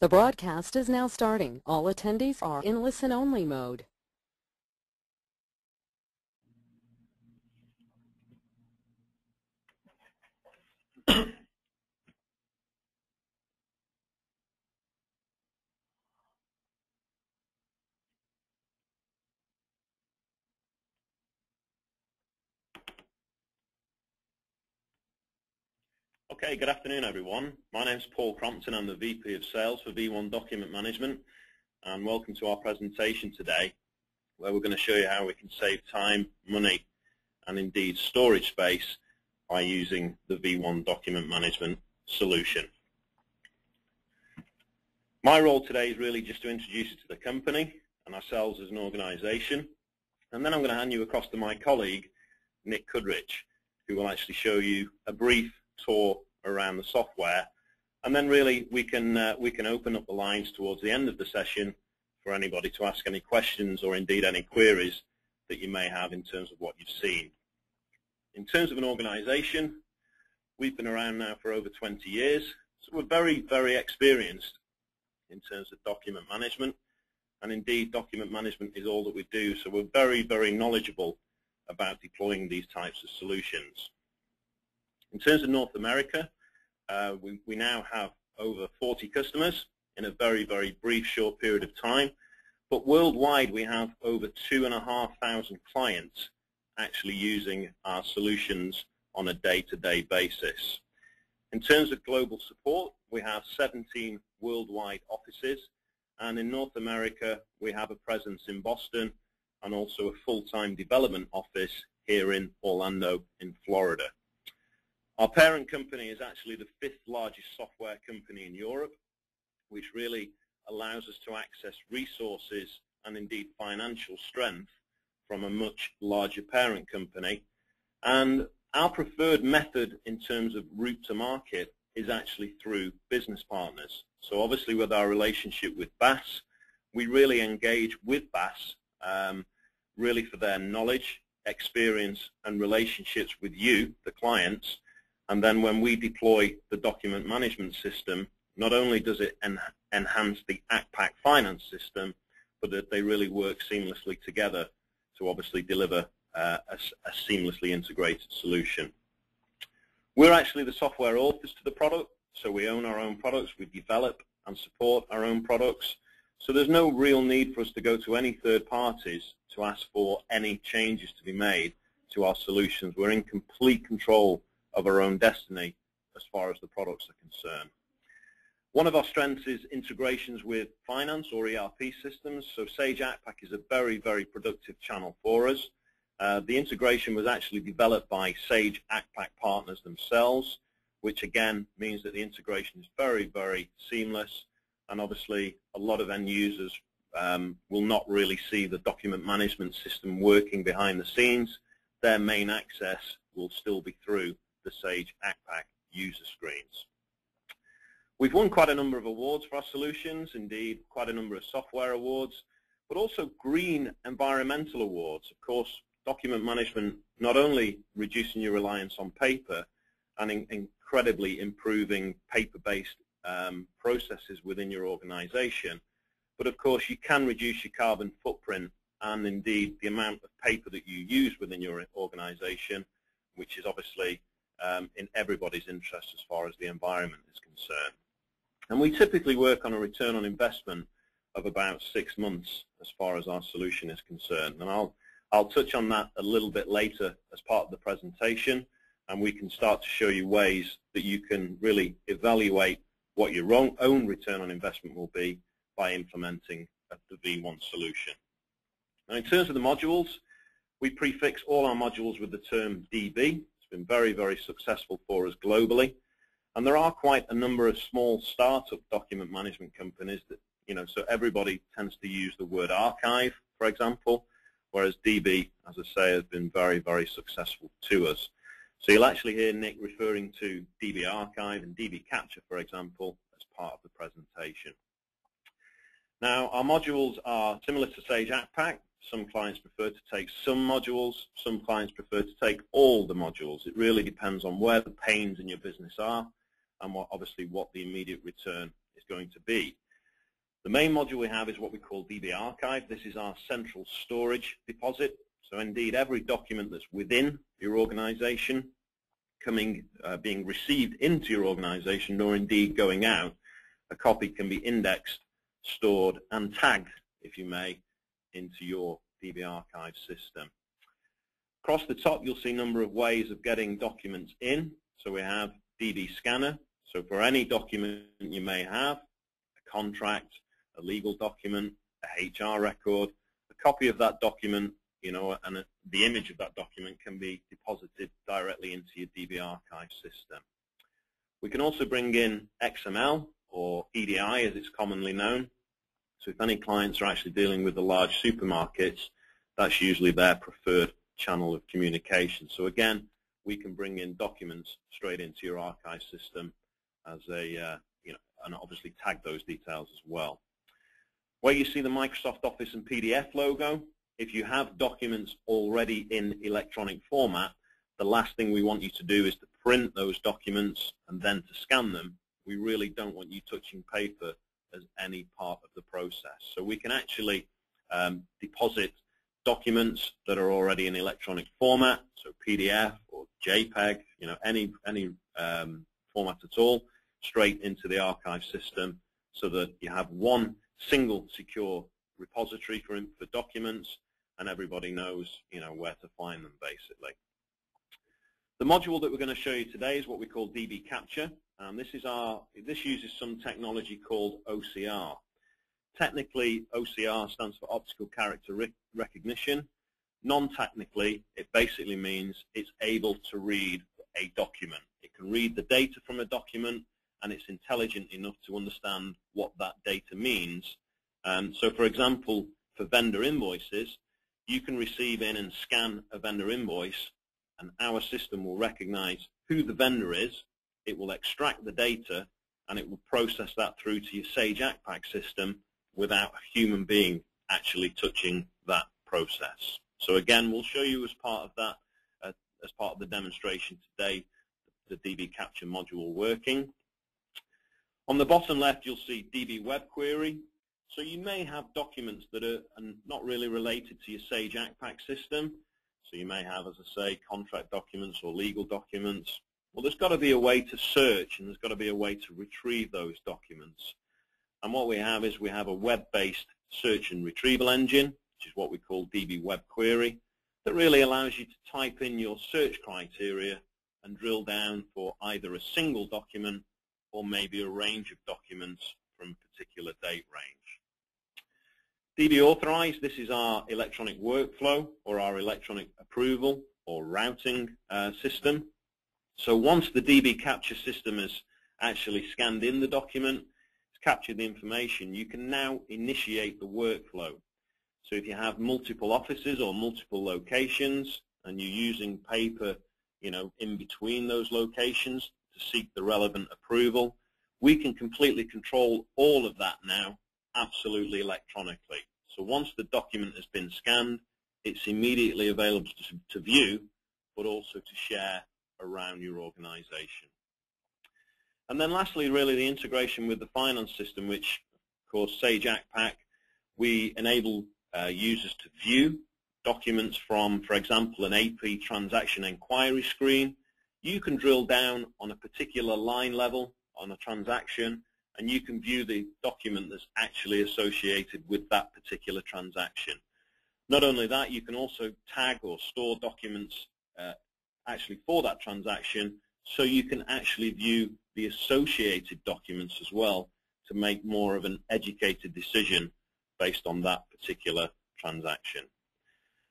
The broadcast is now starting. All attendees are in listen-only mode. Okay, good afternoon everyone. My name is Paul Crompton. I'm the VP of Sales for V1 Document Management and welcome to our presentation today where we're going to show you how we can save time, money and indeed storage space by using the V1 Document Management solution. My role today is really just to introduce you to the company and ourselves as an organization and then I'm going to hand you across to my colleague Nick Kudrich who will actually show you a brief tour around the software. And then really we can, uh, we can open up the lines towards the end of the session for anybody to ask any questions or indeed any queries that you may have in terms of what you've seen. In terms of an organization, we've been around now for over 20 years, so we're very, very experienced in terms of document management. And indeed, document management is all that we do, so we're very, very knowledgeable about deploying these types of solutions. In terms of North America, uh, we, we now have over 40 customers in a very, very brief, short period of time. But worldwide, we have over 2,500 clients actually using our solutions on a day-to-day -day basis. In terms of global support, we have 17 worldwide offices. And in North America, we have a presence in Boston and also a full-time development office here in Orlando in Florida. Our parent company is actually the fifth largest software company in Europe, which really allows us to access resources and indeed financial strength from a much larger parent company. And our preferred method in terms of route to market is actually through business partners. So obviously with our relationship with BAS, we really engage with BAS um, really for their knowledge, experience and relationships with you, the clients, and then when we deploy the document management system, not only does it en enhance the Accpac finance system, but that they really work seamlessly together to obviously deliver uh, a, a, seamlessly integrated solution. We're actually the software authors to the product, so we own our own products, we develop and support our own products. So there's no real need for us to go to any third parties to ask for any changes to be made to our solutions. We're in complete control of our own destiny as far as the products are concerned. One of our strengths is integrations with finance or ERP systems. So Sage Accpac is a very, very productive channel for us. Uh, the integration was actually developed by Sage Accpac partners themselves, which again means that the integration is very, very seamless. And obviously, a lot of end users um, will not really see the document management system working behind the scenes. Their main access will still be through the Sage Accpac user screens. We've won quite a number of awards for our solutions, indeed quite a number of software awards, but also green environmental awards. Of course, document management not only reducing your reliance on paper and in incredibly improving paper-based um, processes within your organization, but of course you can reduce your carbon footprint and indeed the amount of paper that you use within your organization, which is obviously um, in everybody's interest as far as the environment is concerned. And we typically work on a return on investment of about six months as far as our solution is concerned. And I'll, I'll touch on that a little bit later as part of the presentation and we can start to show you ways that you can really evaluate what your own return on investment will be by implementing the V1 solution. Now in terms of the modules, we prefix all our modules with the term DB, been very, very successful for us globally. And there are quite a number of small startup document management companies that, you know, so everybody tends to use the word archive, for example, whereas DB, as I say, has been very, very successful to us. So you'll actually hear Nick referring to DB Archive and DB Capture, for example, as part of the presentation. Now, our modules are similar to Sage Accpac. Some clients prefer to take some modules. Some clients prefer to take all the modules. It really depends on where the pains in your business are and what, obviously what the immediate return is going to be. The main module we have is what we call DB Archive. This is our central storage deposit. So indeed, every document that's within your organization coming, uh, being received into your organization, nor indeed going out, a copy can be indexed, stored, and tagged, if you may, into your DB archive system. Across the top, you'll see a number of ways of getting documents in. So we have DB Scanner. So for any document you may have, a contract, a legal document, a HR record, a copy of that document, you know, and a, the image of that document can be deposited directly into your DB archive system. We can also bring in XML or EDI as it's commonly known. So if any clients are actually dealing with the large supermarkets, that's usually their preferred channel of communication. So again, we can bring in documents straight into your archive system as a, uh, you know, and obviously tag those details as well. Where you see the Microsoft Office and PDF logo, if you have documents already in electronic format, the last thing we want you to do is to print those documents and then to scan them. We really don't want you touching paper as any part of the process. So we can actually um, deposit documents that are already in electronic format, so PDF or JPEG, you know, any any um, format at all, straight into the archive system, so that you have one single secure repository for for documents, and everybody knows, you know, where to find them basically. The module that we're going to show you today is what we call DB Capture. Um, this is our this uses some technology called OCR. Technically, OCR stands for Optical Character Recognition. Non-technically, it basically means it's able to read a document. It can read the data from a document, and it's intelligent enough to understand what that data means. Um, so, for example, for vendor invoices, you can receive in and scan a vendor invoice, and our system will recognize who the vendor is. It will extract the data, and it will process that through to your Sage Accpac system without a human being actually touching that process. So again, we'll show you as part of that, uh, as part of the demonstration today, the DB Capture module working. On the bottom left, you'll see DB Web Query. So you may have documents that are not really related to your Sage Accpac system. So you may have, as I say, contract documents or legal documents. Well, there's got to be a way to search, and there's got to be a way to retrieve those documents. And what we have is we have a web-based search and retrieval engine, which is what we call DB Web Query, that really allows you to type in your search criteria and drill down for either a single document or maybe a range of documents from a particular date range. DB Authorize, this is our electronic workflow or our electronic approval or routing uh, system. So once the DB capture system has actually scanned in the document, captured the information, you can now initiate the workflow. So if you have multiple offices or multiple locations and you're using paper you know, in between those locations to seek the relevant approval, we can completely control all of that now absolutely electronically. So once the document has been scanned, it's immediately available to, to view, but also to share around your organization. And then lastly, really the integration with the finance system, which, of course, Sage Accpac, we enable uh, users to view documents from, for example, an AP transaction inquiry screen. You can drill down on a particular line level on a transaction, and you can view the document that's actually associated with that particular transaction. Not only that, you can also tag or store documents uh, actually for that transaction so you can actually view the associated documents as well to make more of an educated decision based on that particular transaction.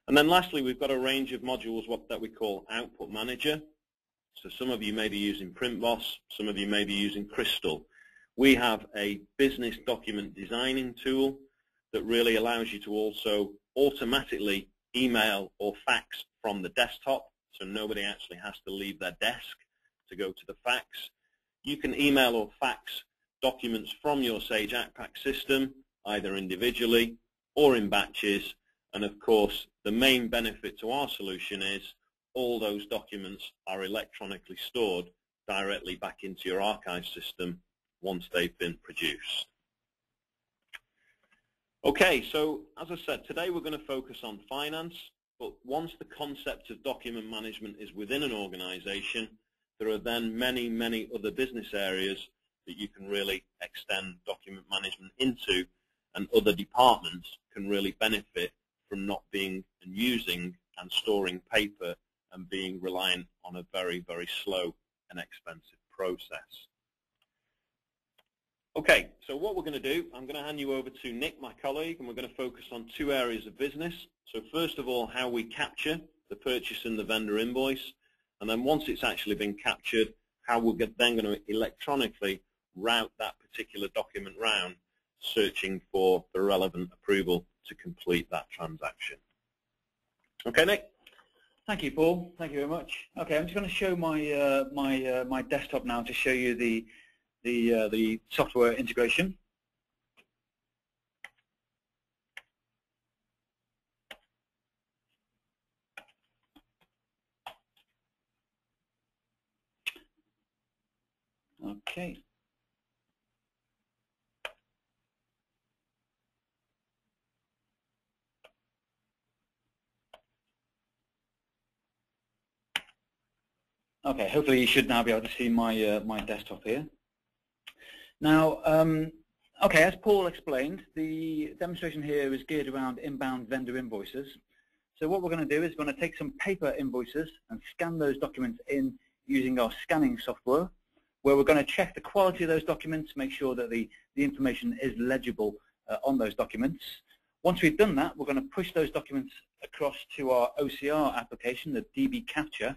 And then lastly, we've got a range of modules what, that we call Output Manager. So some of you may be using PrintBoss, some of you may be using Crystal. We have a business document designing tool that really allows you to also automatically email or fax from the desktop, so nobody actually has to leave their desk to go to the fax. You can email or fax documents from your Sage Accpac system, either individually or in batches. And of course, the main benefit to our solution is all those documents are electronically stored directly back into your archive system once they've been produced. Okay, so as I said, today we're going to focus on finance, but once the concept of document management is within an organization, there are then many, many other business areas that you can really extend document management into and other departments can really benefit from not being and using and storing paper and being reliant on a very, very slow and expensive process. Okay, so what we're going to do, I'm going to hand you over to Nick, my colleague, and we're going to focus on two areas of business. So first of all, how we capture the purchase and the vendor invoice, and then once it's actually been captured, how we're then going to electronically route that particular document round, searching for the relevant approval to complete that transaction. Okay, Nick? Thank you, Paul. Thank you very much. Okay, I'm just going to show my uh, my uh, my desktop now to show you the the uh, the software integration. Okay. Okay, hopefully you should now be able to see my uh, my desktop here. Now, um, okay, as Paul explained, the demonstration here is geared around inbound vendor invoices. So what we're going to do is we're going to take some paper invoices and scan those documents in using our scanning software, where we're going to check the quality of those documents, make sure that the, the information is legible uh, on those documents. Once we've done that, we're going to push those documents across to our OCR application, the DB Capture,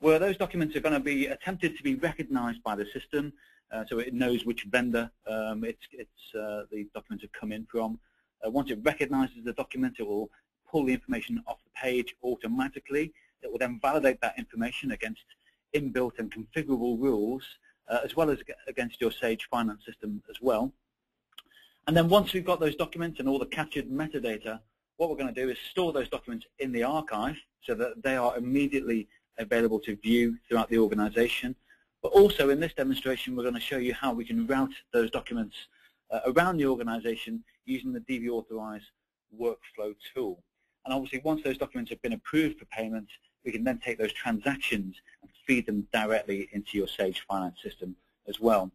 where those documents are going to be attempted to be recognized by the system so it knows which vendor um, it's, it's uh, the documents have come in from. Uh, once it recognizes the document, it will pull the information off the page automatically. It will then validate that information against inbuilt and configurable rules, uh, as well as against your Sage Finance system as well. And then once we've got those documents and all the captured metadata, what we're going to do is store those documents in the archive so that they are immediately available to view throughout the organization. But also in this demonstration, we're going to show you how we can route those documents uh, around the organization using the DB Authorize workflow tool. And obviously, once those documents have been approved for payment, we can then take those transactions and feed them directly into your Sage Finance system as well.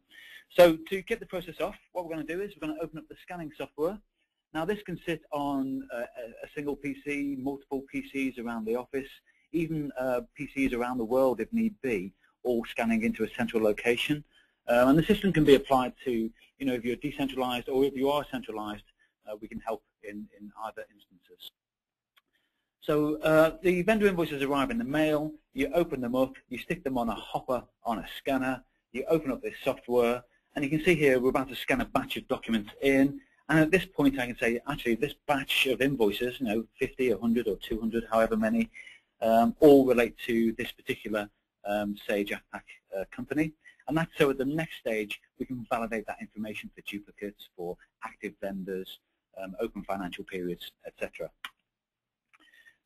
So to get the process off, what we're going to do is we're going to open up the scanning software. Now this can sit on a, a single PC, multiple PCs around the office, even uh, PCs around the world if need be, all scanning into a central location. Um, and the system can be applied to, you know, if you're decentralized or if you are centralized, uh, we can help in, in either instances. So uh, the vendor invoices arrive in the mail, you open them up, you stick them on a hopper on a scanner, you open up this software, and you can see here we're about to scan a batch of documents in, and at this point I can say, actually this batch of invoices, you know, 50, 100 or 200, however many, um, all relate to this particular um, Sage Accpac uh, company. And that's so at the next stage, we can validate that information for duplicates, for active vendors, um, open financial periods, etc.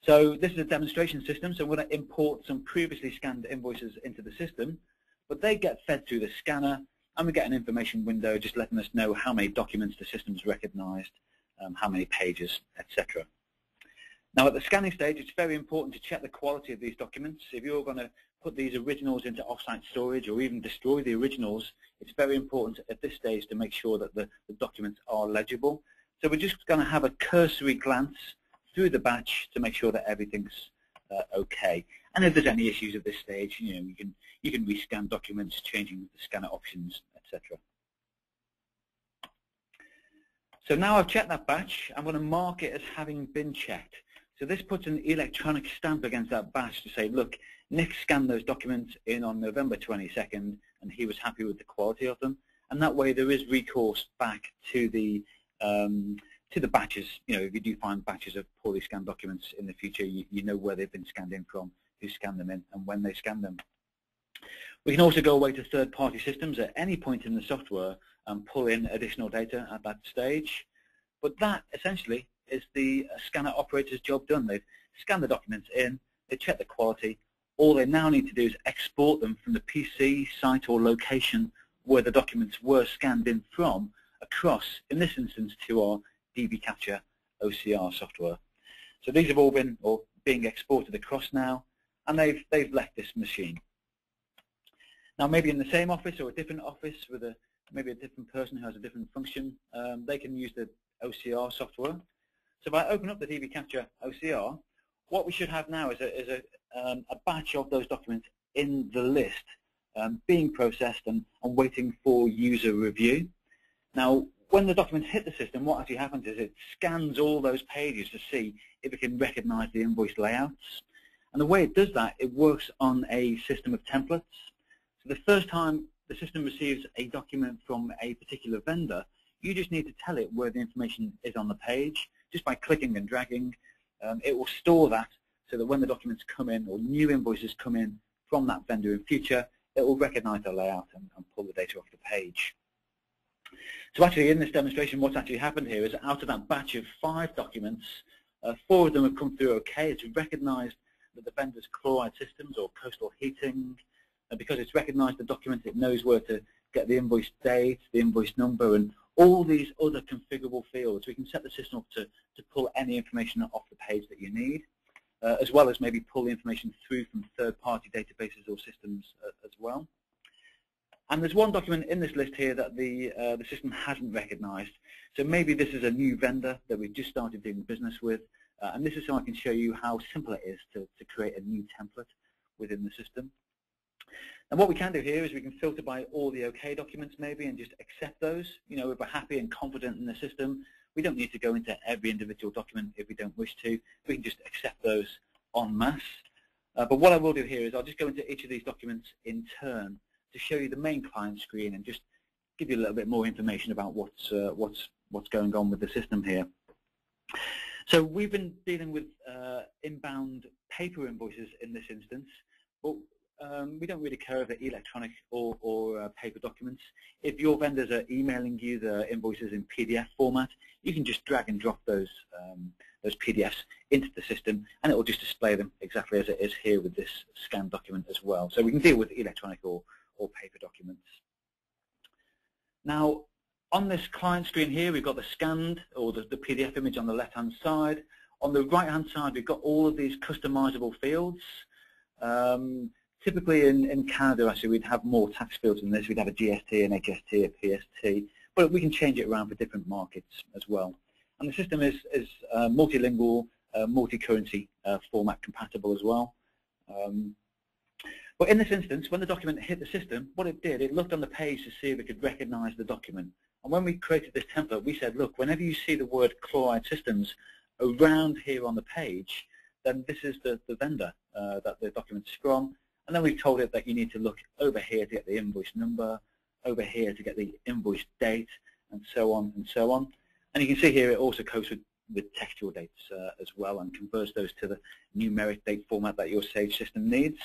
So this is a demonstration system, so we're going to import some previously scanned invoices into the system, but they get fed through the scanner, and we get an information window just letting us know how many documents the system's recognized, um, how many pages, etc. Now at the scanning stage, it's very important to check the quality of these documents. If you're going to put these originals into offsite storage or even destroy the originals, it's very important at this stage to make sure that the, the documents are legible. So we're just going to have a cursory glance through the batch to make sure that everything's uh, okay. And if there's any issues at this stage, you know, you can you can rescan documents, changing the scanner options, etc. So now I've checked that batch, I'm going to mark it as having been checked. So this puts an electronic stamp against that batch to say, look, Nick scanned those documents in on November 22nd, and he was happy with the quality of them. And that way, there is recourse back to the um, to the batches. You know, if you do find batches of poorly scanned documents in the future, you, you know where they've been scanned in from, who scanned them in, and when they scanned them. We can also go away to third-party systems at any point in the software and pull in additional data at that stage. But that, essentially, is the scanner operator's job done. They've scanned the documents in, they check the quality, all they now need to do is export them from the PC, site or location where the documents were scanned in from across, in this instance, to our DB Capture OCR software. So these have all been or being exported across now, and they've they've left this machine. Now maybe in the same office or a different office with a maybe a different person who has a different function, um, they can use the OCR software. So if I open up the DB Capture OCR, what we should have now is a, is a, um, a batch of those documents in the list um, being processed and, and waiting for user review. Now, when the documents hit the system, what actually happens is it scans all those pages to see if it can recognize the invoice layouts. And the way it does that, it works on a system of templates. So the first time the system receives a document from a particular vendor, you just need to tell it where the information is on the page. Just by clicking and dragging, um, it will store that so that when the documents come in or new invoices come in from that vendor in future, it will recognize the layout and, and pull the data off the page. So actually in this demonstration what's actually happened here is out of that batch of five documents, uh, four of them have come through okay. It's recognized that the vendor's chloride systems or coastal heating, and because it's recognized the document, it knows where to get the invoice date, the invoice number, and all these other configurable fields. We can set the system up to, to pull any information off the page that you need, uh, as well as maybe pull the information through from third-party databases or systems uh, as well. And there's one document in this list here that the, uh, the system hasn't recognized. So maybe this is a new vendor that we've just started doing business with. Uh, and this is so I can show you how simple it is to, to create a new template within the system. And what we can do here is we can filter by all the OK documents maybe and just accept those. You know, if we're happy and confident in the system, we don't need to go into every individual document if we don't wish to. We can just accept those en masse. Uh, but what I will do here is I'll just go into each of these documents in turn to show you the main client screen and just give you a little bit more information about what's uh, what's what's going on with the system here. So we've been dealing with uh, inbound paper invoices in this instance, but um, we don't really care if they're electronic or, or uh, paper documents. If your vendors are emailing you the invoices in PDF format, you can just drag and drop those um, those PDFs into the system, and it will just display them exactly as it is here with this scanned document as well. So we can deal with electronic or, or paper documents. Now, on this client screen here, we've got the scanned or the, the PDF image on the left-hand side. On the right-hand side, we've got all of these customizable fields. Um, typically in, in Canada, actually, we'd have more tax fields than this. We'd have a GST, an HST, a PST, but we can change it around for different markets as well. And the system is, is uh, multilingual, uh, multi-currency uh, format compatible as well. Um, but in this instance, when the document hit the system, what it did, it looked on the page to see if it could recognize the document. And when we created this template, we said, look, whenever you see the word chloride systems around here on the page, then this is the, the vendor uh, that the document's from. And then we've told it that you need to look over here to get the invoice number, over here to get the invoice date, and so on and so on. And you can see here it also codes with, with textual dates uh, as well and converts those to the numeric date format that your Sage system needs.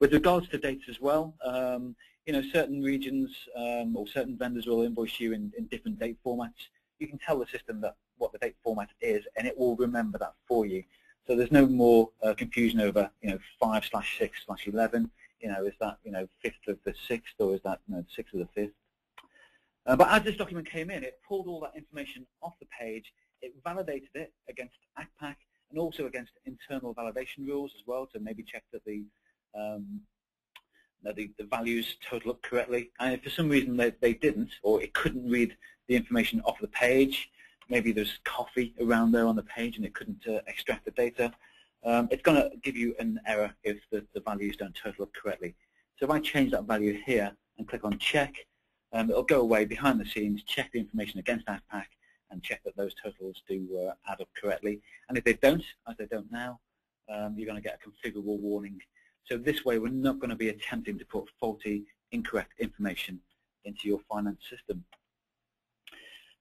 With regards to dates as well, um, you know, certain regions um, or certain vendors will invoice you in, in different date formats. You can tell the system that what the date format is, and it will remember that for you. So there's no more uh, confusion over, you know, 5 slash 6 slash 11. You know, is that, you know, 5th of the 6th or is that, you know, 6th of the 5th? Uh, but as this document came in, it pulled all that information off the page, it validated it against Accpac and also against internal validation rules as well to maybe check that the um, that the, the values total up correctly. And if for some reason they, they didn't, or it couldn't read the information off the page, maybe there's coffee around there on the page and it couldn't uh, extract the data, um, it's going to give you an error if the, the values don't total up correctly. So if I change that value here and click on check, um, it'll go away behind the scenes, check the information against Accpac, and check that those totals do uh, add up correctly. And if they don't, as they don't now, um, you're going to get a configurable warning. So this way, we're not going to be attempting to put faulty, incorrect information into your finance system.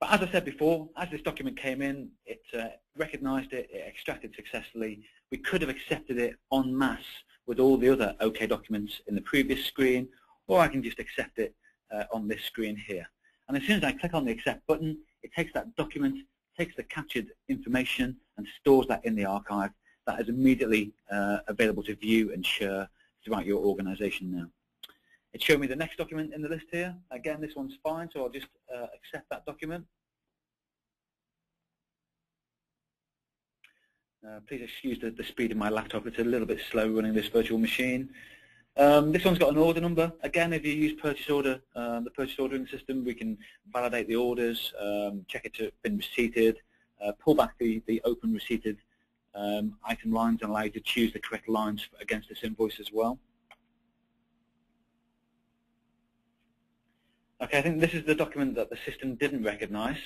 But as I said before, as this document came in, it uh, recognized it, it extracted successfully. We could have accepted it en masse with all the other OK documents in the previous screen, or I can just accept it uh, on this screen here. And as soon as I click on the accept button, it takes that document, takes the captured information and stores that in the archive. That is immediately uh, available to view and share throughout your organization now. It's showing me the next document in the list here. Again, this one's fine, so I'll just uh, accept that document. Uh, please excuse the, the, speed of my laptop. It's a little bit slow running this virtual machine. Um, this one's got an order number. Again, if you use purchase order, um, the purchase ordering system, we can validate the orders, um, check it's been receipted, uh, pull back the, the open receipted um, item lines and allow you to choose the correct lines against this invoice as well. Okay, I think this is the document that the system didn't recognize.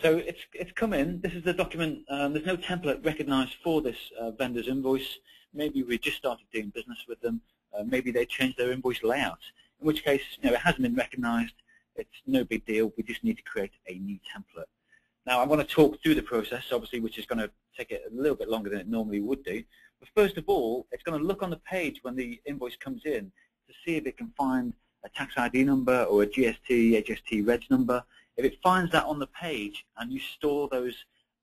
So it's, it's come in. This is the document. Um, there's no template recognized for this uh, vendor's invoice. Maybe we just started doing business with them. Uh, maybe they changed their invoice layout, in which case you know, it hasn't been recognized. It's no big deal. We just need to create a new template. Now, I want to talk through the process, obviously, which is going to take it a little bit longer than it normally would do. But first of all, it's going to look on the page when the invoice comes in to see if it can find a tax ID number or a GST, HST reg number. If it finds that on the page and you store those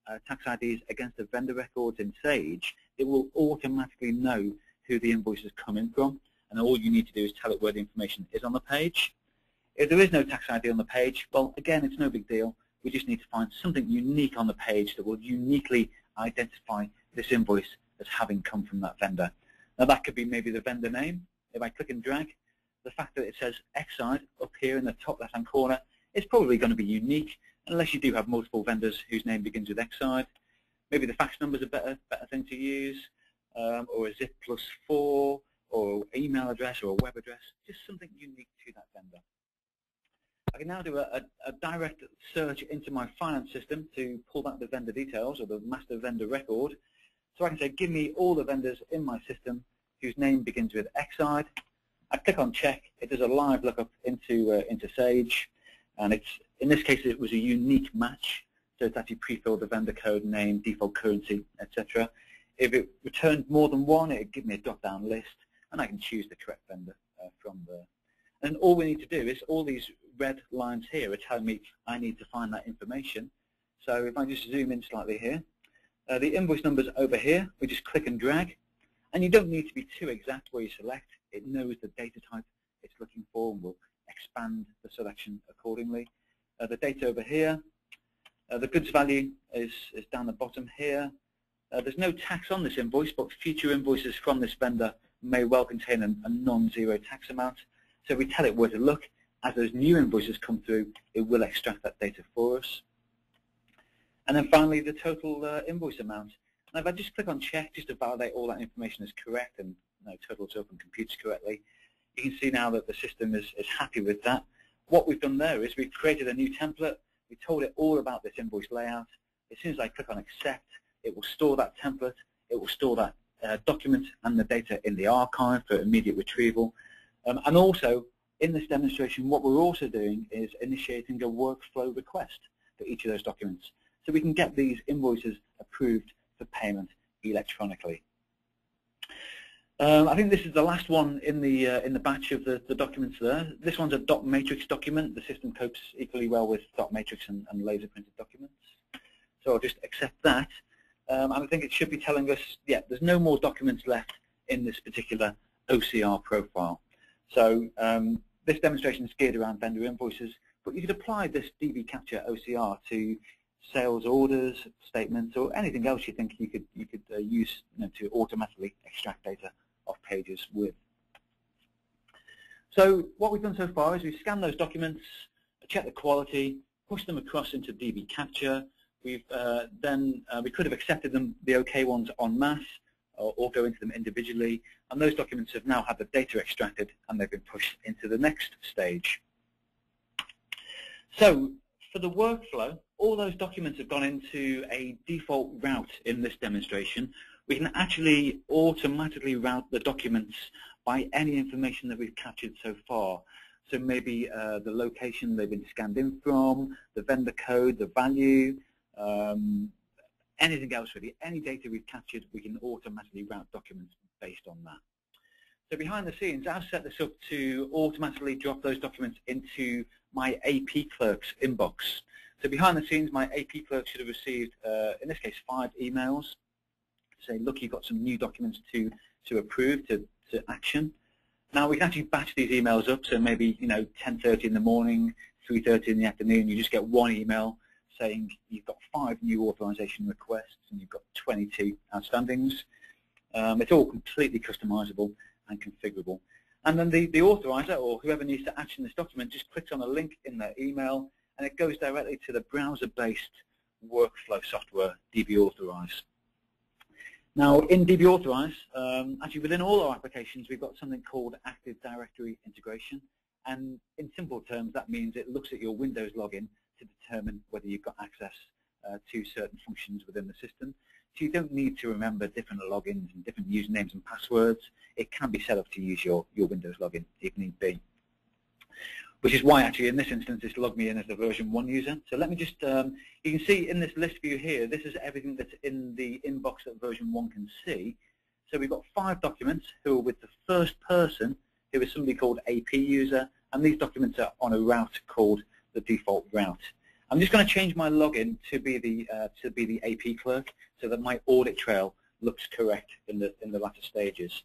uh, tax IDs against the vendor records in Sage, it will automatically know who the invoice is coming from, and all you need to do is tell it where the information is on the page. If there is no tax ID on the page, well, again, it's no big deal. We just need to find something unique on the page that will uniquely identify this invoice as having come from that vendor. Now, that could be maybe the vendor name. If I click and drag, the fact that it says Exide up here in the top left-hand corner is probably going to be unique unless you do have multiple vendors whose name begins with Exide. Maybe the fax number is a better, better thing to use, um, or a zip plus four, or email address or a web address, just something unique to that vendor. I can now do a, a, a, direct search into my finance system to pull back the vendor details or the master vendor record. So I can say, give me all the vendors in my system whose name begins with Exide, I click on check. It does a live lookup into uh, into Sage, and it's in this case it was a unique match, so it's actually pre-filled the vendor code, name, default currency, etc. If it returned more than one, it would give me a drop-down list, and I can choose the correct vendor uh, from there. And all we need to do is all these red lines here are telling me I need to find that information. So if I just zoom in slightly here, uh, the invoice number's over here. We just click and drag, and you don't need to be too exact where you select. It knows the data type it's looking for and will expand the selection accordingly. Uh, the data over here, uh, the goods value is, is down the bottom here. Uh, there's no tax on this invoice, but future invoices from this vendor may well contain a, a non-zero tax amount. So we tell it where to look. As those new invoices come through, it will extract that data for us. And then finally, the total uh, invoice amount. Now, if I just click on check just to validate all that information is correct and know, totals open computes correctly. You can see now that the system is, is happy with that. What we've done there is we've created a new template. We told it all about this invoice layout. As soon as I click on accept, it will store that template. It will store that uh, document and the data in the archive for immediate retrieval. Um, and also, in this demonstration, what we're also doing is initiating a workflow request for each of those documents. So we can get these invoices approved for payment electronically. Um, I think this is the last one in the uh, in the batch of the, the documents there. This one's a dot matrix document. The system copes equally well with dot matrix and, and laser printed documents. So I'll just accept that. Um, and I think it should be telling us, yeah, there's no more documents left in this particular OCR profile. So um, this demonstration is geared around vendor invoices, but you could apply this DB Capture OCR to sales orders, statements, or anything else you think you could you could uh, use you know, to automatically extract data off pages with. So what we've done so far is we've scanned those documents, checked the quality, pushed them across into DB Capture. We've uh, then uh, we could have accepted them, the OK ones en masse, or, or go into them individually, and those documents have now had the data extracted and they've been pushed into the next stage. So for the workflow, all those documents have gone into a default route in this demonstration. We can actually automatically route the documents by any information that we've captured so far. So maybe uh, the location they've been scanned in from, the vendor code, the value, um, anything else really. Any data we've captured, we can automatically route documents based on that. So behind the scenes, I've set this up to automatically drop those documents into my AP clerk's inbox. So behind the scenes, my AP clerk should have received, uh, in this case, five emails saying, look, you've got some new documents to, to approve, to, to action. Now, we can actually batch these emails up, so maybe, you know, 10.30 in the morning, 3.30 in the afternoon, you just get one email saying you've got five new authorization requests and you've got 22 outstandings. Um, it's all completely customizable and configurable. And then the, the authorizer or whoever needs to action this document just clicks on a link in their email and it goes directly to the browser-based workflow software, DB Authorize. Now, in DB Authorize, um, actually within all our applications, we've got something called Active Directory Integration. And in simple terms, that means it looks at your Windows login to determine whether you've got access uh, to certain functions within the system. So you don't need to remember different logins and different usernames and passwords. It can be set up to use your, your Windows login if need be. Which is why actually in this instance it's logged me in as a version 1 user. So let me just, um, you can see in this list view here, this is everything that's in the inbox that version 1 can see. So we've got five documents who are with the first person, who is somebody called AP user, and these documents are on a route called the default route. I'm just going to change my login to be the uh, to be the AP clerk so that my audit trail looks correct in the in the latter stages.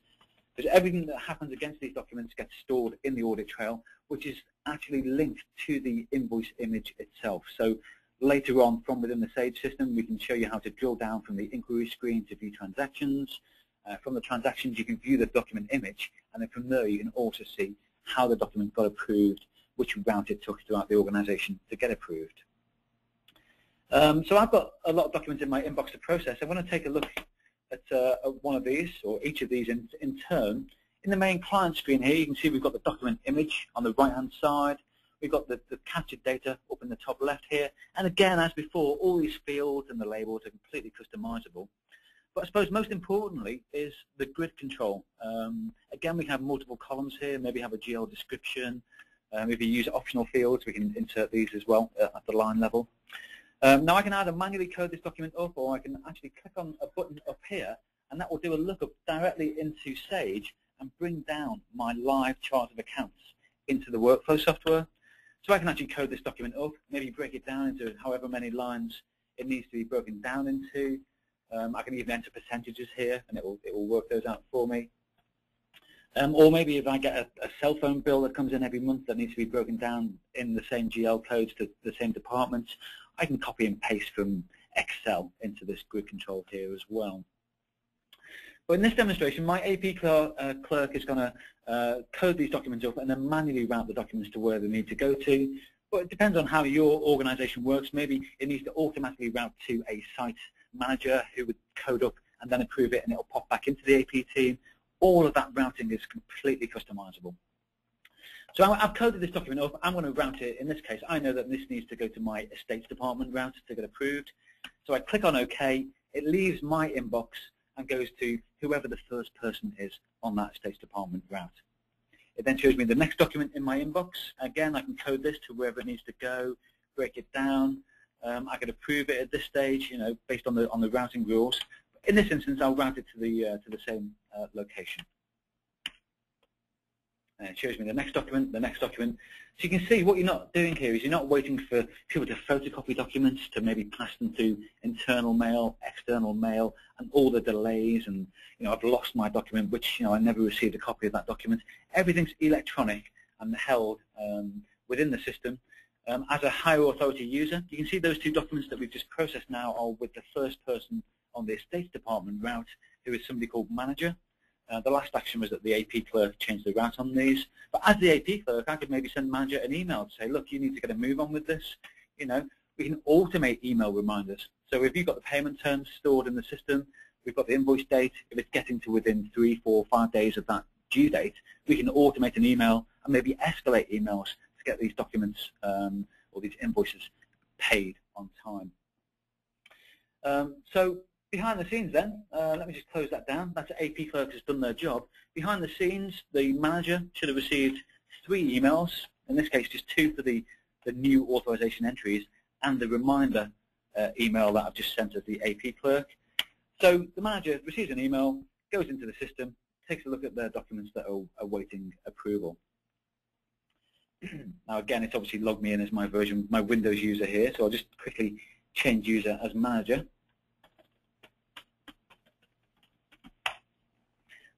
Because everything that happens against these documents gets stored in the audit trail, which is actually linked to the invoice image itself. So later on, from within the Sage system, we can show you how to drill down from the inquiry screen to view transactions. Uh, from the transactions, you can view the document image, and then from there, you can also see how the document got approved, which route it took throughout the organization to get approved. Um, so I've got a lot of documents in my inbox to process. I want to take a look at, uh, at one of these, or each of these in, in turn. In the main client screen here, you can see we've got the document image on the right-hand side. We've got the, the captured data up in the top left here. And again, as before, all these fields and the labels are completely customizable. But I suppose most importantly is the grid control. Um, again, we have multiple columns here, maybe have a GL description. Um, if you use optional fields, we can insert these as well uh, at the line level. Um, now I can either manually code this document up or I can actually click on a button up here and that will do a lookup directly into Sage and bring down my live chart of accounts into the workflow software. So I can actually code this document up, maybe break it down into however many lines it needs to be broken down into. Um, I can even enter percentages here and it will, it will work those out for me. Um, or maybe if I get a, a, cell phone bill that comes in every month that needs to be broken down in the same GL codes to the same departments, I can copy and paste from Excel into this grid control here as well. But in this demonstration, my AP clerk, uh, clerk is going to uh, code these documents up and then manually route the documents to where they need to go to. But it depends on how your organization works. Maybe it needs to automatically route to a site manager who would code up and then approve it and it will pop back into the AP team all of that routing is completely customizable. So I've coded this document up. I'm going to route it. In this case, I know that this needs to go to my estates department route to get approved. So I click on OK. It leaves my inbox and goes to whoever the first person is on that State department route. It then shows me the next document in my inbox. Again, I can code this to wherever it needs to go, break it down. Um, I can approve it at this stage, you know, based on the on the routing rules. In this instance, I'll route it to the uh, to the same uh, location. And it shows me the next document, the next document. So you can see what you're not doing here is you're not waiting for people to photocopy documents to maybe pass them to internal mail, external mail, and all the delays. And you know, I've lost my document, which you know I never received a copy of that document. Everything's electronic and held um, within the system. Um, as a higher authority user, you can see those two documents that we've just processed now are with the first person on the estates department route, who is somebody called manager. Uh, the last action was that the AP clerk changed the route on these. But as the AP clerk, I could maybe send manager an email to say, look, you need to get a move on with this. You know, we can automate email reminders. So if you've got the payment terms stored in the system, we've got the invoice date, if it's getting to within three, four, five days of that due date, we can automate an email and maybe escalate emails to get these documents um, or these invoices paid on time. Um, so behind the scenes then, uh, let me just close that down. That's AP clerk has done their job. Behind the scenes, the manager should have received three emails, in this case just two for the, the new authorization entries and the reminder uh, email that I've just sent as the AP clerk. So the manager receives an email, goes into the system, takes a look at their documents that are awaiting approval. now again, it's obviously logged me in as my version, my Windows user here, so I'll just quickly change user as manager.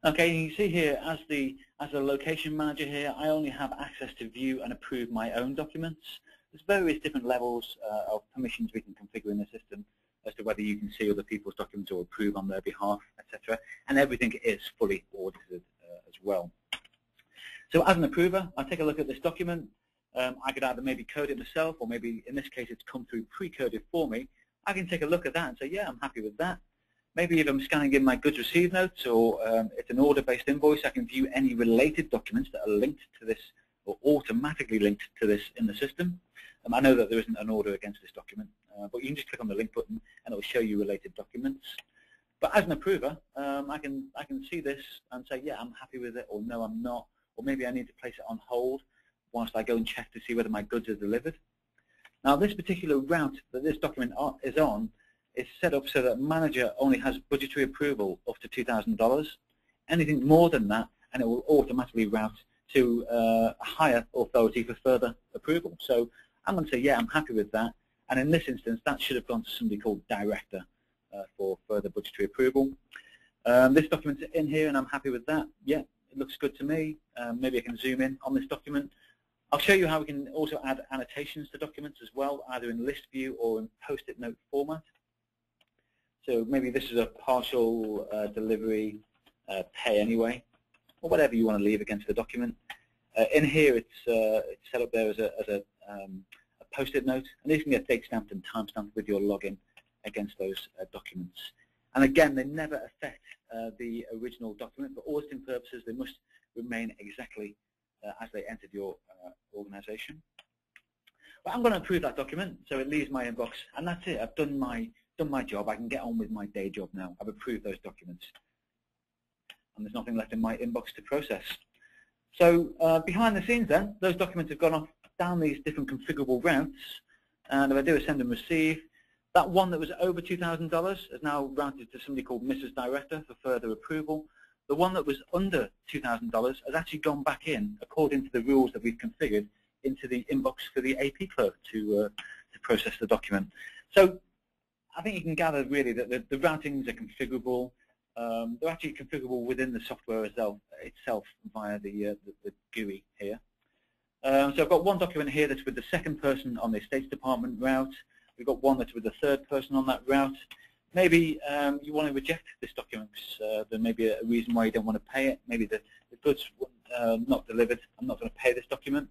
Okay, you see here as the as a location manager here, I only have access to view and approve my own documents. there's various different levels uh, of permissions we can configure in the system as to whether you can see other people's documents or approve on their behalf, etc. And everything is fully audited uh, as well. So as an approver, I take a look at this document. Um, I could either maybe code it myself, or maybe in this case it's come through pre-coded for me. I can take a look at that and say, yeah, I'm happy with that. Maybe if I'm scanning in my goods received notes or um, it's an order-based invoice, I can view any related documents that are linked to this or automatically linked to this in the system. Um, I know that there isn't an order against this document, uh, but you can just click on the link button and it will show you related documents. But as an approver, um, I can I can see this and say, yeah, I'm happy with it, or no, I'm not, or maybe I need to place it on hold whilst I go and check to see whether my goods are delivered. Now, this particular route that this document is on is set up so that manager only has budgetary approval up to $2,000. Anything more than that, and it will automatically route to uh, a higher authority for further approval. So I'm going to say, yeah, I'm happy with that. And in this instance, that should have gone to somebody called director uh, for further budgetary approval. Um, this document's in here, and I'm happy with that. Yeah, it looks good to me. Um, maybe I can zoom in on this document. I'll show you how we can also add annotations to documents as well, either in list view or in post-it note format. So maybe this is a partial uh, delivery uh, pay anyway, or whatever you want to leave against the document. Uh, in here, it's, uh, it's, set up there as a, as a, um, a post-it note, and these can get date stamped and time stamped with your login against those uh, documents. And again, they never affect uh, the original document. For auditing purposes, they must remain exactly as they entered your organization. But I'm going to approve that document, so it leaves my inbox, and that's it. I've done my done my job. I can get on with my day job now. I've approved those documents. And there's nothing left in my inbox to process. So uh, behind the scenes then, those documents have gone off down these different configurable routes. And if I do a send and receive, that one that was over $2,000 is now routed to somebody called Mrs. Director for further approval. The one that was under $2,000 has actually gone back in, according to the rules that we've configured, into the inbox for the AP clerk to, uh, to process the document. So I think you can gather really that the, the routings are configurable. Um, they're actually configurable within the software itself, itself via the, uh, the, the, GUI here. Um, so I've got one document here that's with the second person on the Estates Department route. We've got one that's with the third person on that route. Maybe um, you want to reject this document. Uh, there may be a reason why you don't want to pay it. Maybe the, the goods uh, not delivered. I'm not going to pay this document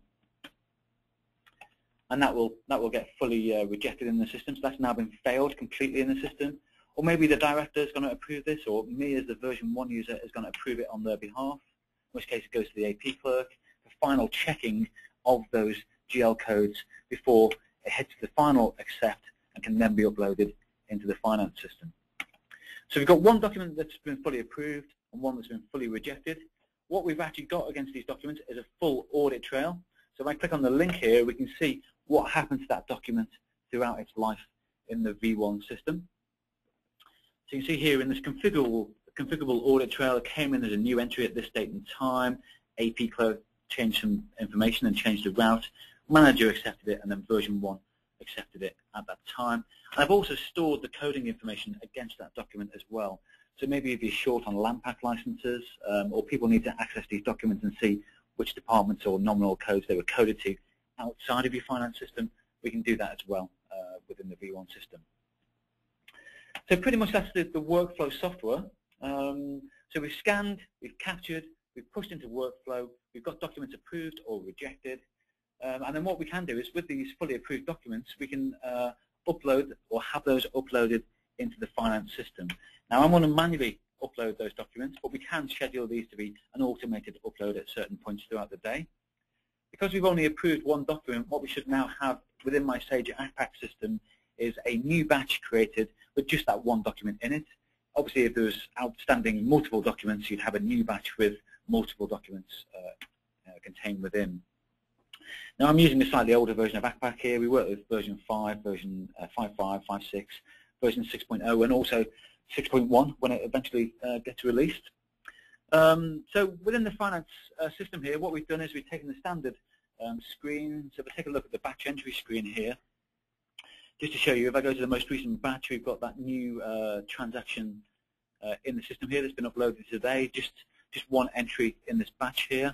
and that will that will get fully uh, rejected in the system. So that's now been failed completely in the system. Or maybe the director is going to approve this, or me as the version one user is going to approve it on their behalf. In which case it goes to the AP clerk for final checking of those GL codes before it hits the final accept and can then be uploaded into the finance system. So we've got one document that's been fully approved and one that's been fully rejected. What we've actually got against these documents is a full audit trail. So if I click on the link here, we can see what happens to that document throughout its life in the V1 system. So you can see here in this configurable, configurable audit trail, it came in as a new entry at this date and time. AP clerk changed some information and changed the route. Manager accepted it, and then version 1 accepted it at that time. And I've also stored the coding information against that document as well. So maybe if you're short on Accpac licenses, um, or people need to access these documents and see which departments or nominal codes they were coded to, outside of your finance system, we can do that as well uh, within the V1 system. So pretty much that's the, the workflow software. Um, so we've scanned, we've captured, we've pushed into workflow, we've got documents approved or rejected, um, and then what we can do is with these fully approved documents, we can uh, upload or have those uploaded into the finance system. Now I'm going to manually upload those documents, but we can schedule these to be an automated upload at certain points throughout the day because we've only approved one document, what we should now have within my Sage Accpac system is a new batch created with just that one document in it. Obviously, if there's outstanding multiple documents, you'd have a new batch with multiple documents uh, uh, contained within. Now, I'm using a slightly older version of Accpac here. We work with version 5, version uh, 5.5, 5.6, version 6.0, and also 6.1 when it eventually uh, gets released. Um, so within the finance uh, system here, what we've done is we've taken the standard um, screen. So if I take a look at the batch entry screen here, just to show you, if I go to the most recent batch, we've got that new uh, transaction uh, in the system here that's been uploaded today, just, just one entry in this batch here.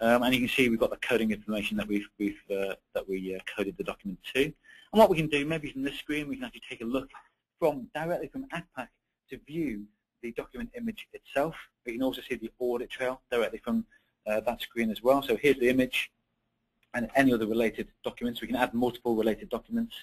Um, and you can see we've got the coding information that we've, we've uh, that we uh, coded the document to. And what we can do, maybe from this screen, we can actually take a look from directly from Accpac to view the document image itself. You can also see the audit trail directly from uh, that screen as well. So here's the image and any other related documents. We can add multiple related documents.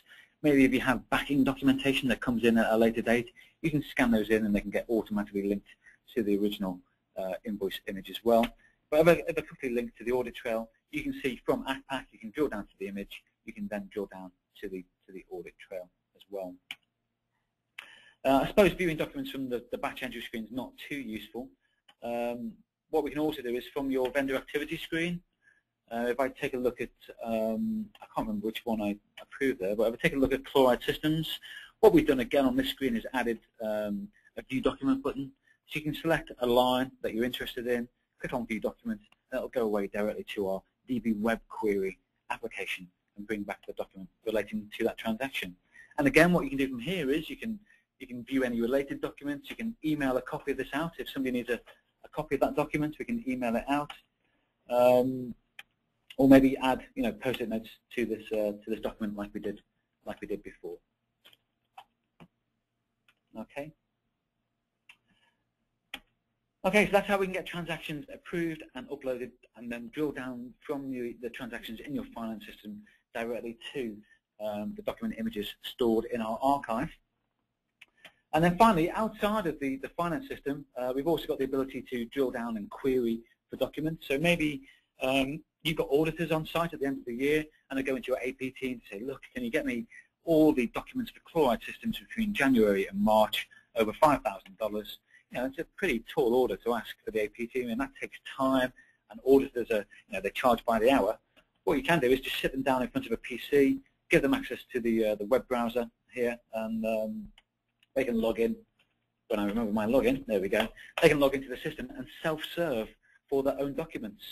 Maybe if you have backing documentation that comes in at a later date, you can scan those in and they can get automatically linked to the original uh, invoice image as well. But if I quickly link to the audit trail, you can see from Accpac, you can drill down to the image, you can then drill down to the, to the audit trail as well. Uh, I suppose viewing documents from the, the batch entry screen is not too useful. Um, what we can also do is from your vendor activity screen, uh, if I take a look at, um, I can't remember which one I approved there, but if I take a look at chloride systems, what we've done again on this screen is added um, a view document button. So you can select a line that you're interested in, click on view document, and it'll go away directly to our DB web query application and bring back the document relating to that transaction. And again, what you can do from here is you can you can view any related documents. You can email a copy of this out. If somebody needs a, a copy of that document, we can email it out. Um, or maybe add, you know, post-it notes to this uh, to this document like we did like we did before. Okay. Okay, so that's how we can get transactions approved and uploaded and then drill down from the, the transactions in your finance system directly to um, the document images stored in our archive. And then finally, outside of the, the finance system, uh, we've also got the ability to drill down and query for documents. So maybe um, you've got auditors on site at the end of the year and they go into your AP team to say, look, can you get me all the documents for chloride systems between January and March over $5,000? You know, it's a pretty tall order to ask for the AP team and that takes time and auditors are, you know, they charge by the hour. What you can do is just sit them down in front of a PC, give them access to the, uh, the web browser here and um, they can log in. When I remember my login, there we go. They can log into the system and self-serve for their own documents.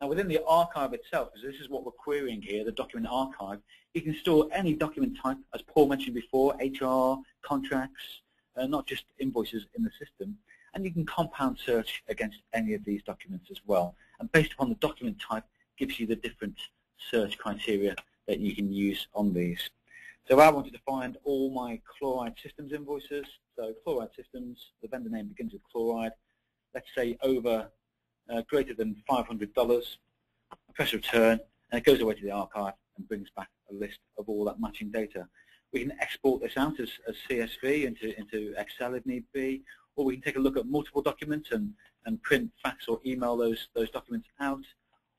Now within the archive itself, because this is what we're querying here, the document archive, you can store any document type, as Paul mentioned before, HR, contracts, uh, not just invoices in the system. And you can compound search against any of these documents as well. And based upon the document type, gives you the different search criteria that you can use on these. So I wanted to find all my chloride systems invoices. So chloride systems, the vendor name begins with chloride. Let's say over uh, greater than $500. I press return, and it goes away to the archive and brings back a list of all that matching data. We can export this out as, as CSV into, into Excel if need be, or we can take a look at multiple documents and, and print, fax, or email those, those documents out.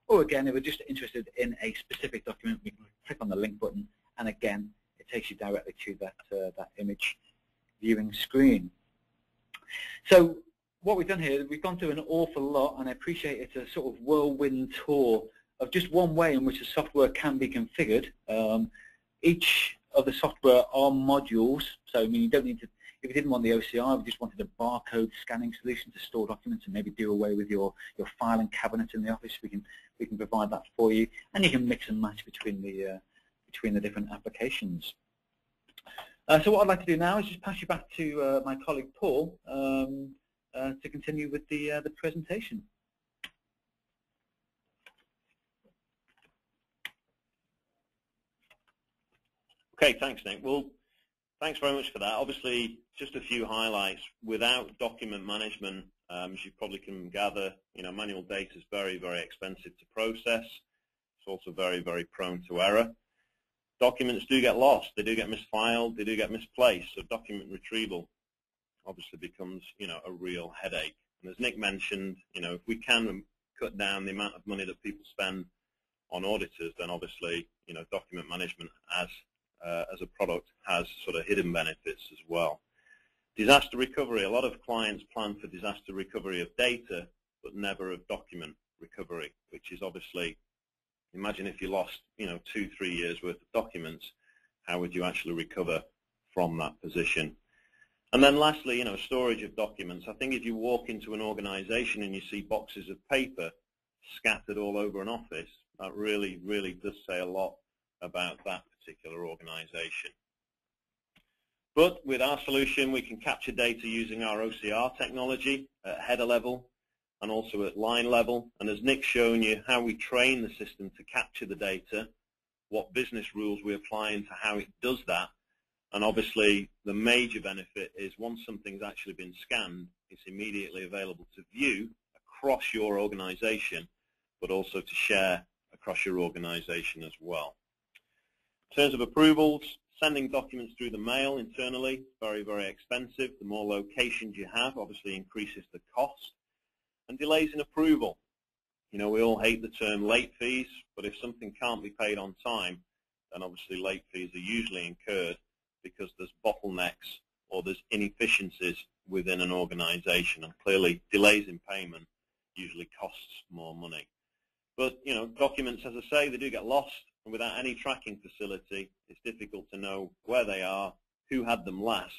Or again, if we're just interested in a specific document, we can click on the link button, and again, it takes you directly to that, uh, that image viewing screen. So what we've done here, we've gone through an awful lot, and I appreciate it's a sort of whirlwind tour of just one way in which the software can be configured. Um, each of the software are modules, so I mean you don't need to, if you didn't want the OCR, if you just wanted a barcode scanning solution to store documents and maybe do away with your, your filing cabinet in the office, we can, we can provide that for you, and you can mix and match between the, uh, between the different applications. Uh, so what I'd like to do now is just pass you back to uh, my colleague Paul um, uh, to continue with the, uh, the presentation. Okay, thanks, Nick. Well, thanks very much for that. Obviously, just a few highlights. Without document management, um, as you probably can gather, you know, manual data is very, very expensive to process. It's also very, very prone to error documents do get lost, they do get misfiled, they do get misplaced, so document retrieval obviously becomes, you know, a real headache. And as Nick mentioned, you know, if we can cut down the amount of money that people spend on auditors, then obviously, you know, document management as uh, as a product has sort of hidden benefits as well. Disaster recovery, a lot of clients plan for disaster recovery of data, but never of document recovery, which is obviously Imagine if you lost, you know, two, three years worth of documents, how would you actually recover from that position? And then lastly, you know, storage of documents. I think if you walk into an organization and you see boxes of paper scattered all over an office, that really, really does say a lot about that particular organization. But with our solution, we can capture data using our OCR technology at header level. And also at line level. And as Nick's shown you, how we train the system to capture the data, what business rules we apply into how it does that. And obviously, the major benefit is once something's actually been scanned, it's immediately available to view across your organization, but also to share across your organization as well. In terms of approvals, sending documents through the mail internally, very, very expensive. The more locations you have, obviously increases the cost. And delays in approval. You know, we all hate the term late fees, but if something can't be paid on time, then obviously late fees are usually incurred because there's bottlenecks or there's inefficiencies within an organization. And clearly, delays in payment usually costs more money. But, you know, documents, as I say, they do get lost. And without any tracking facility, it's difficult to know where they are, who had them last,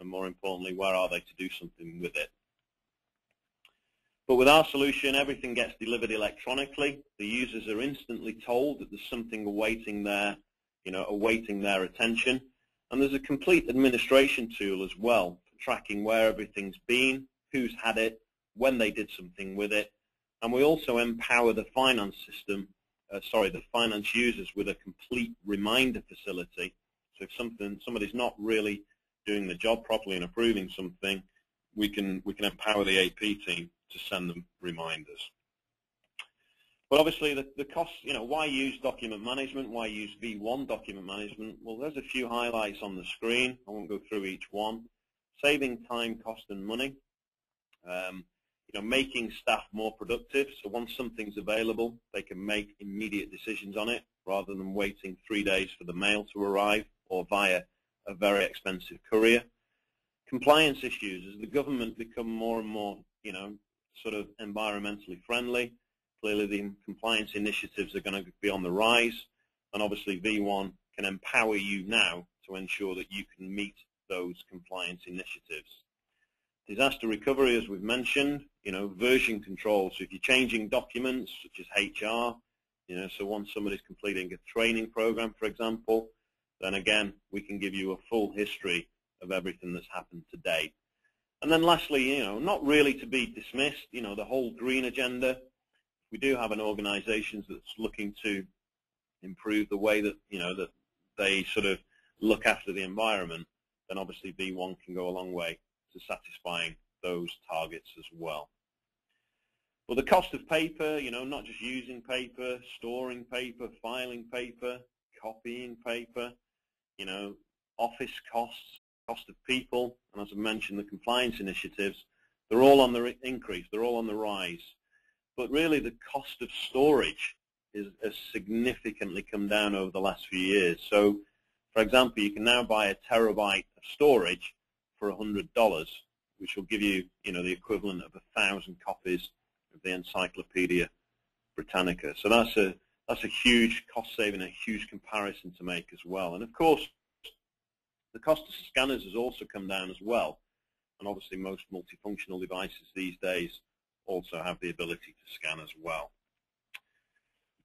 and more importantly, where are they to do something with it. But with our solution, everything gets delivered electronically. The users are instantly told that there's something awaiting their, you know, awaiting their attention. And there's a complete administration tool as well for tracking where everything's been, who's had it, when they did something with it. And we also empower the finance system, uh, sorry, the finance users with a complete reminder facility. So if something, somebody's not really doing the job properly and approving something, we can, we can empower the AP team to send them reminders. But obviously the, the you know, why use document management? Why use V1 document management? Well, there's a few highlights on the screen. I won't go through each one. Saving time, cost, and money. Um, you know, making staff more productive. So once something's available, they can make immediate decisions on it rather than waiting three days for the mail to arrive or via a very expensive courier. Compliance issues. As the government become more and more, you know, sort of environmentally friendly. Clearly the compliance initiatives are going to be on the rise and obviously V1 can empower you now to ensure that you can meet those compliance initiatives. Disaster recovery, as we've mentioned, you know, version control. So if you're changing documents, such as HR, you know, so once somebody's completing a training program, for example, then again, we can give you a full history of everything that's happened to date. And then lastly, you know, not really to be dismissed, you know, the whole green agenda. We do have an organization that's looking to improve the way that, you know, that they sort of look after the environment, then obviously V1 can go a long way to satisfying those targets as well. But the cost of paper, you know, not just using paper, storing paper, filing paper, copying paper, you know, office costs, cost of people, and as I mentioned, the compliance initiatives, they're all on the increase, they're all on the rise. But really the cost of storage is, has significantly come down over the last few years. So, for example, you can now buy a terabyte of storage for $100, which will give you, you know, the equivalent of a thousand copies of the Encyclopedia Britannica. So that's a that's a huge cost saving, a huge comparison to make as well. And of course, the cost of scanners has also come down as well. And obviously most multifunctional devices these days also have the ability to scan as well.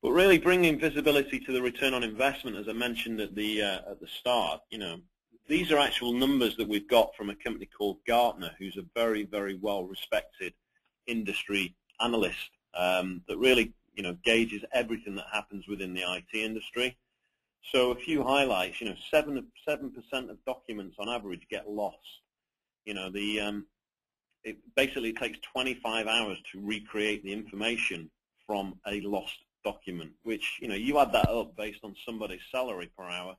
But really bringing visibility to the return on investment, as I mentioned at the uh, at the start, you know, these are actual numbers that we've got from a company called Gartner, who's a very, very well-respected industry analyst um, that really, you know, gauges everything that happens within the IT industry. So a few highlights, you know, 7% of documents on average get lost. You know, the um, it basically takes 25 hours to recreate the information from a lost document, which, you know, you add that up based on somebody's salary per hour,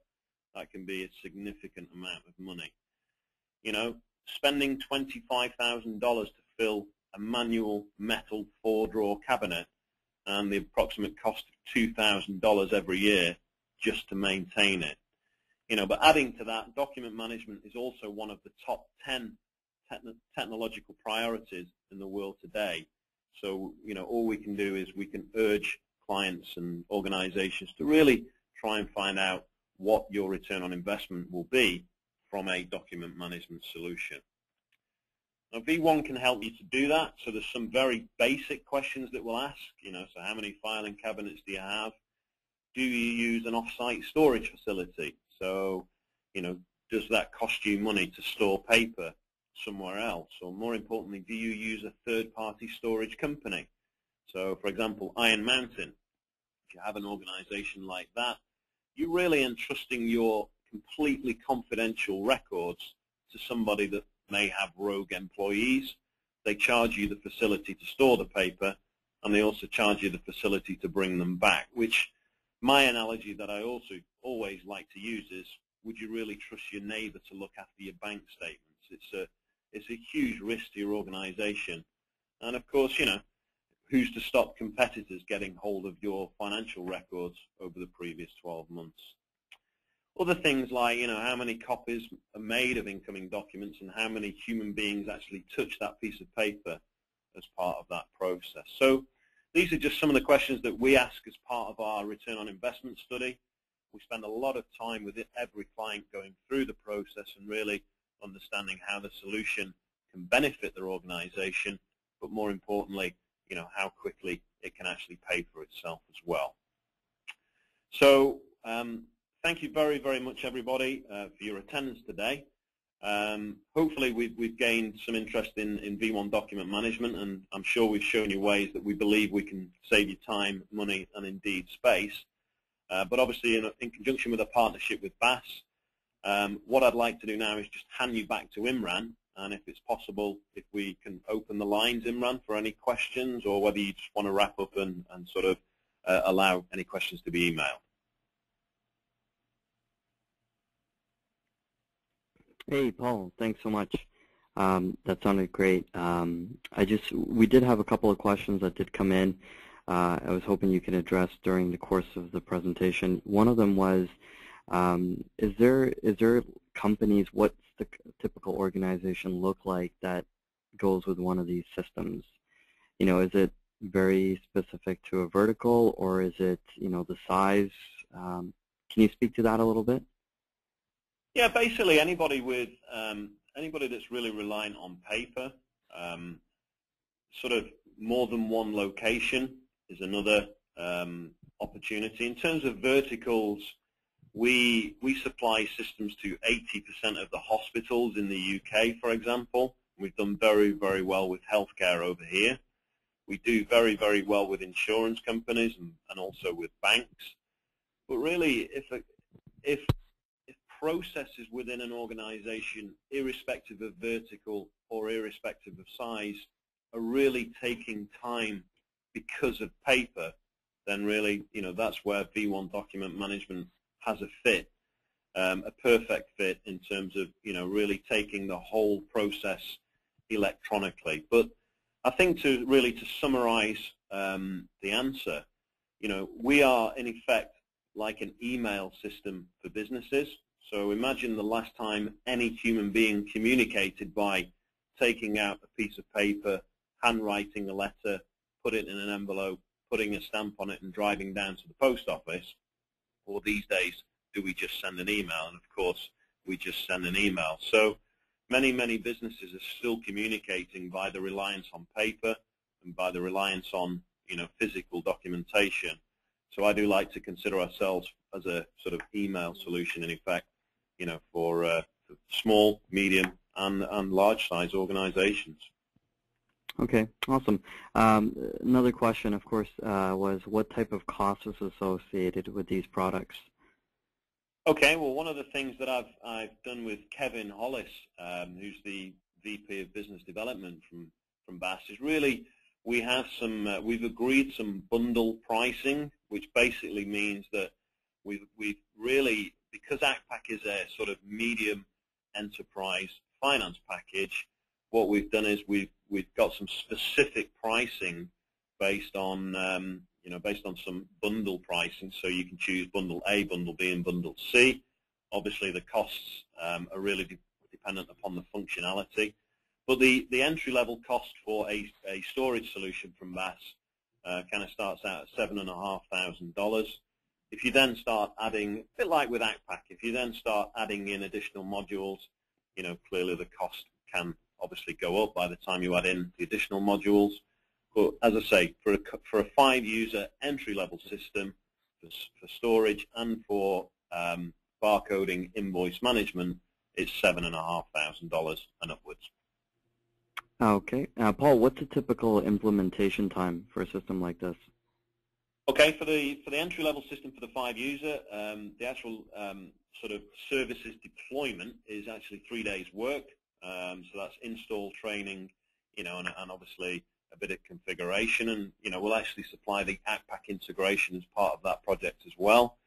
that can be a significant amount of money. You know, spending $25,000 to fill a manual metal four-drawer cabinet and the approximate cost of $2,000 every year just to maintain it. You know, but adding to that, document management is also one of the top 10 technological priorities in the world today. So, you know, all we can do is we can urge clients and organizations to really try and find out what your return on investment will be from a document management solution. Now, V1 can help you to do that. So there's some very basic questions that we'll ask. You know, so how many filing cabinets do you have? Do you use an off-site storage facility? So, you know, does that cost you money to store paper? somewhere else? Or more importantly, do you use a third-party storage company? So, for example, Iron Mountain, if you have an organization like that, you're really entrusting your completely confidential records to somebody that may have rogue employees. They charge you the facility to store the paper, and they also charge you the facility to bring them back, which my analogy that I also always like to use is, would you really trust your neighbor to look after your bank statements? It's a, it's a huge risk to your organization. And of course, you know, who's to stop competitors getting hold of your financial records over the previous 12 months? Other things like, you know, how many copies are made of incoming documents and how many human beings actually touch that piece of paper as part of that process. So these are just some of the questions that we ask as part of our return on investment study. We spend a lot of time with every client going through the process and really understanding how the solution can benefit their organization, but more importantly, you know, how quickly it can actually pay for itself as well. So um, thank you very, very much, everybody, uh, for your attendance today. Um, hopefully, we've, we've, gained some interest in, in, V1 document management, and I'm sure we've shown you ways that we believe we can save you time, money, and indeed space. Uh, but obviously, in, in, conjunction with a partnership with BAS, um, what I'd like to do now is just hand you back to Imran, and if it's possible, if we can open the lines, Imran, for any questions, or whether you just want to wrap up and, and sort of uh, allow any questions to be emailed. Hey, Paul. Thanks so much. Um, that sounded great. Um, I just we did have a couple of questions that did come in. Uh, I was hoping you could address during the course of the presentation. One of them was, um, is there is there companies? What's the typical organization look like that goes with one of these systems? You know, is it very specific to a vertical, or is it you know the size? Um, can you speak to that a little bit? Yeah, basically anybody with um, anybody that's really reliant on paper, um, sort of more than one location is another um, opportunity. In terms of verticals, we we supply systems to 80% of the hospitals in the UK, for example. We've done very very well with healthcare over here. We do very very well with insurance companies and, and also with banks. But really, if a, if processes within an organization, irrespective of vertical or irrespective of size, are really taking time because of paper, then really, you know, that's where V1 document management has a fit, um, a perfect fit in terms of, you know, really taking the whole process electronically. But I think to really to summarize um, the answer, you know, we are in effect like an email system for businesses. So imagine the last time any human being communicated by taking out a piece of paper, handwriting a letter, put it in an envelope, putting a stamp on it and driving down to the post office. Or these days, do we just send an email? And of course, we just send an email. So many, many businesses are still communicating by the reliance on paper and by the reliance on you know, physical documentation. So I do like to consider ourselves as a sort of email solution in effect you know, for, uh, small, medium, and, and large size organizations. Okay, awesome. Um, another question, of course, uh, was what type of cost is associated with these products? Okay, well, one of the things that I've I've done with Kevin Hollis, um, who's the VP of Business Development from from BAS, is really we have some uh, we've agreed some bundle pricing, which basically means that we've we've really because Accpac is a sort of medium enterprise finance package, what we've done is we've we've got some specific pricing based on um, you know based on some bundle pricing. So you can choose bundle A, bundle B, and bundle C. Obviously, the costs um, are really de dependent upon the functionality. But the, the entry-level cost for a, a storage solution from Mass uh, kind of starts out at $7,500. If you then start adding, a bit like with Accpac, if you then start adding in additional modules, you know, clearly the cost can obviously go up by the time you add in the additional modules. But as I say, for a, for a five-user entry-level system for, for, storage and for um, barcoding invoice management, it's $7,500 and upwards. Okay. Uh, Paul, what's a typical implementation time for a system like this? Okay, for the for the entry level system for the five user, um, the actual um, sort of services deployment is actually three days work. Um, so that's install, training, you know, and, and, obviously a bit of configuration, and you know, we'll actually supply the Accpac integration as part of that project as well.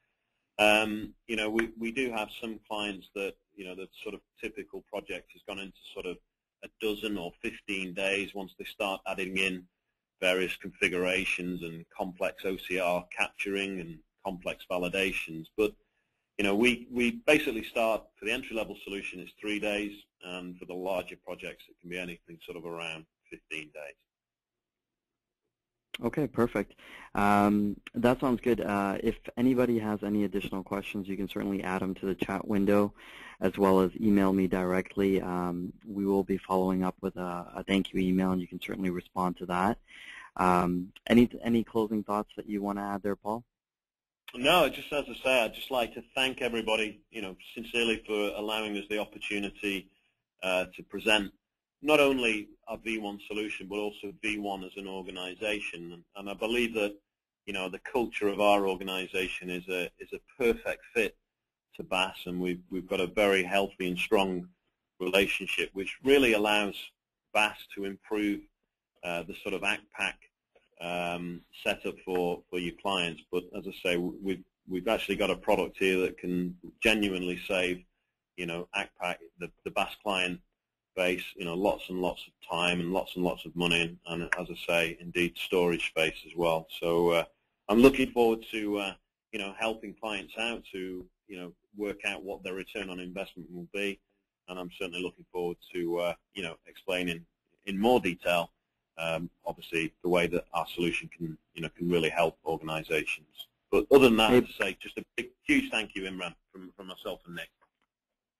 Um, you know, we we do have some clients that you know the sort of typical project has gone into sort of a dozen or 15 days once they start adding in various configurations and complex OCR capturing and complex validations. But you know, we, we basically start for the entry-level solution, it's three days, and for the larger projects, it can be anything sort of around 15 days. Okay, perfect. Um, that sounds good. Uh, if anybody has any additional questions, you can certainly add them to the chat window as well as email me directly. Um, we will be following up with a, a, thank you email, and you can certainly respond to that. Um, any any closing thoughts that you want to add there, Paul? No, just as I say, I'd just like to thank everybody, you know, sincerely for allowing us the opportunity uh, to present not only our V1 solution, but also V1 as an organization. And, and I believe that, you know, the culture of our organization is a is a perfect fit to BAS, and we've we've got a very healthy and strong relationship, which really allows BAS to improve uh, the sort of Accpac um, setup for, for your clients. But as I say, we've we've actually got a product here that can genuinely save, you know, Accpac, the, the BAS client base, you know, lots and lots of time and lots and lots of money, and, as I say, indeed storage space as well. So uh, I'm looking forward to, uh, you know, helping clients out to, you know, work out what their return on investment will be, and I'm certainly looking forward to, uh, you know, explaining in more detail um, obviously the way that our solution can, you know, can really help organizations. But other than that, as I say, just a big, huge thank you, Imran, from, from myself and Nick.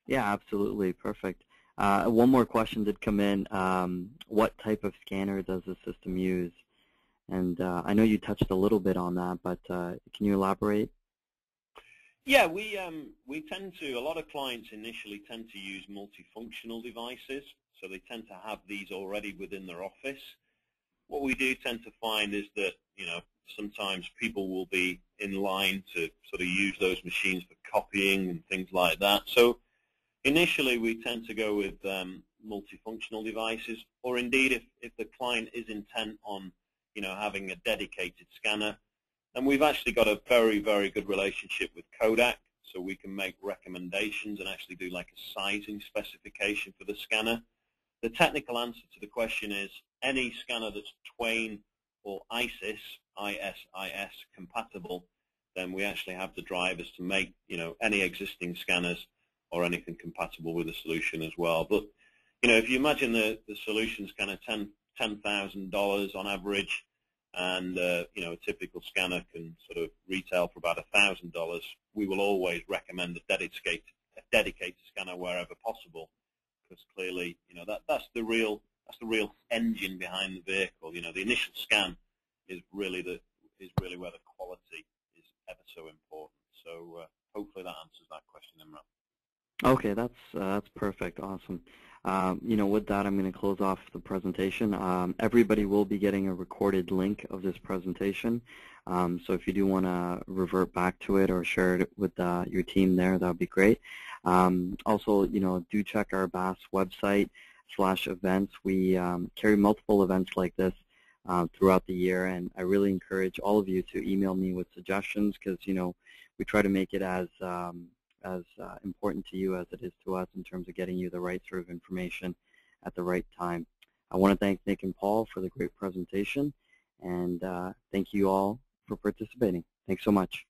Yeah, absolutely. Perfect. Uh, one more question did come in. Um, what type of scanner does the system use? And uh, I know you touched a little bit on that, but uh, can you elaborate? Yeah, we um, we tend to, a lot of clients initially tend to use multifunctional devices, so they tend to have these already within their office what we do tend to find is that, you know, sometimes people will be in line to sort of use those machines for copying and things like that. So initially we tend to go with um, multifunctional devices, or indeed if, if the client is intent on, you know, having a dedicated scanner, and we've actually got a very, very good relationship with Kodak, so we can make recommendations and actually do like a sizing specification for the scanner. The technical answer to the question is any scanner that's TWAIN or ISIS, ISIS compatible, then we actually have the drivers to make you know any existing scanners or anything compatible with the solution as well. But you know, if you imagine the the solution's kind of ten ten thousand dollars on average, and uh, you know a typical scanner can sort of retail for about thousand dollars, we will always recommend a dedicated a dedicated scanner wherever possible, because clearly you know that that's the real that's the real engine behind the vehicle. You know, the initial scan is really the is really where the quality is ever so important. So uh, hopefully that answers that question, Imran. Okay, that's uh, that's perfect. Awesome. Um, you know, with that, I'm going to close off the presentation. Um, everybody will be getting a recorded link of this presentation. Um, so if you do want to revert back to it or share it with uh, your team there, that would be great. Um, also, you know, do check our BAS website slash events. We um, carry multiple events like this uh, throughout the year, and I really encourage all of you to email me with suggestions because you know we try to make it as um, as uh, important to you as it is to us in terms of getting you the right sort of information at the right time. I want to thank Nick and Paul for the great presentation, and uh, thank you all for participating. Thanks so much.